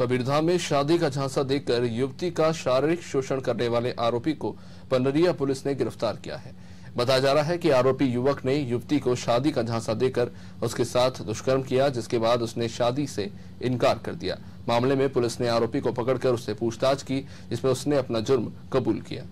कबीरधाम में शादी का झांसा देकर युवती का शारीरिक शोषण करने वाले आरोपी को पनरिया पुलिस ने गिरफ़्तार किया है। बताया जा रहा है कि आरोपी युवक ने युवती को शादी का झांसा देकर उसके साथ दुष्कर्म किया, जिसके बाद उसने शादी से इनकार कर दिया। मामले में पुलिस ने आरोपी को पकड़कर उससे पूछताछ की, जिसमें उसने अपना जुर्म कबूल किया।